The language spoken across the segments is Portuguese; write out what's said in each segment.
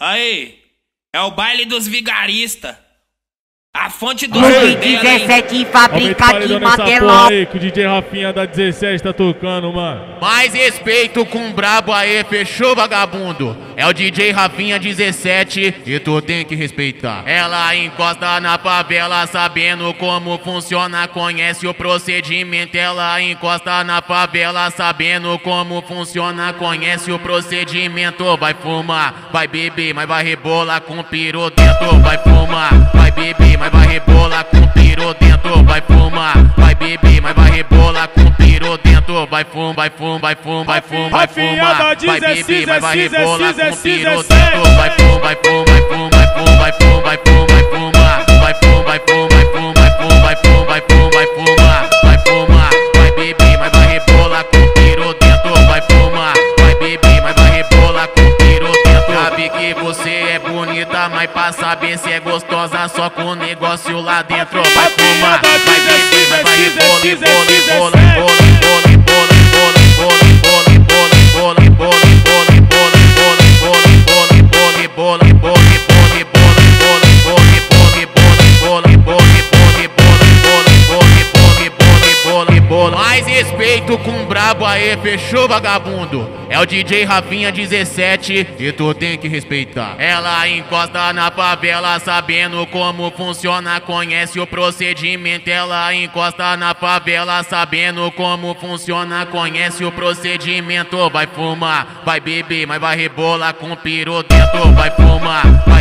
Aí, é o baile dos vigaristas. A fonte do 2017 fábrica de material. aí que o DJ Rafinha da 17 tá tocando, mano. Mais respeito com o brabo aí, fechou, vagabundo? É o DJ Rafinha 17 e tu tem que respeitar. Ela encosta na favela sabendo como funciona, conhece o procedimento. Ela encosta na favela sabendo como funciona, conhece o procedimento. Vai fumar, vai beber, mas vai rebolar com piro dentro. Vai fumar, vai beber, piro, vai fum, vai fum, vai fum, vai fum, vai fumar. Vai beber, vai vai rebolar com piro, vai fum, vai fum, vai fum, vai fum, vai fum, vai fum, vai fumar. Vai fum, vai fum, vai fum, vai fum, vai fum, vai fum, vai fumar. Vai fumar, vai beber, vai vai rebolar com piro vai fumar. Vai beber, vai vai rebolar com piro. Sabe que você é bonita, mas pra saber se é gostosa só com negócio lá dentro, vai fumar. Vai beber, vai vai rebolar, rebolar, rebolar. Mais respeito com brabo aí, fechou vagabundo? É o DJ Rafinha 17 e tu tem que respeitar. Ela encosta na favela sabendo como funciona, conhece o procedimento. Ela encosta na favela sabendo como funciona, conhece o procedimento. Vai fumar, vai beber, mas vai rebolar com piro dentro. Vai fumar, vai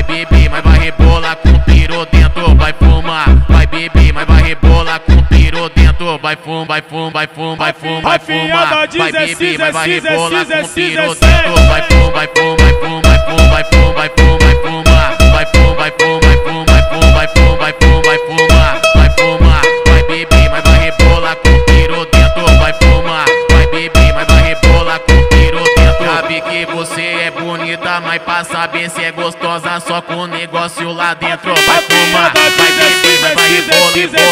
Vai fumar, vai fumar, vai fumar, vai fumar, vai fumar, vai beber, mas vai rebolar com piroteto Vai fum, vai fum, vai fum, vai fum, vai fum, vai fum, vai fumar Vai fum, vai fum, vai fum, vai fum, vai fum, vai fum, vai fumar Vai fumar, vai beber, mas vai rebolar com piroteto Vai fumar, vai beber, mas vai rebolar com piroteto Sabe que você é bonita, mas pra saber se é gostosa Só com o negócio lá dentro Vai fumar, vai beber, mas vai rebolar,